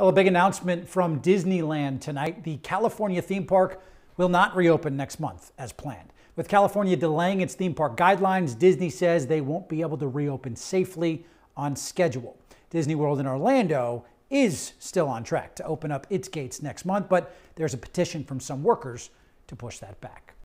Well, a big announcement from Disneyland tonight. The California theme park will not reopen next month as planned. With California delaying its theme park guidelines, Disney says they won't be able to reopen safely on schedule. Disney World in Orlando is still on track to open up its gates next month, but there's a petition from some workers to push that back.